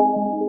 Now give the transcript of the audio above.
you.